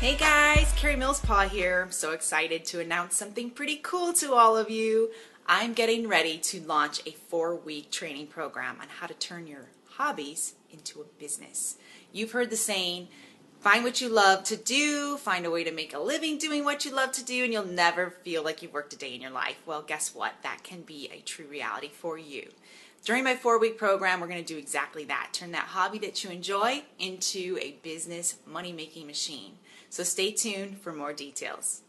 Hey guys, Karie Millspaugh here. I'm so excited to announce something pretty cool to all of you. I'm getting ready to launch a four week training program on how to turn your hobbies into a business. You've heard the saying, find what you love to do, find a way to make a living doing what you love to do, and you'll never feel like you've worked a day in your life. Well, guess what? That can be a true reality for you. During my four week program, we're going to do exactly that turn that hobby that you enjoy into a business money making machine. So stay tuned for more details.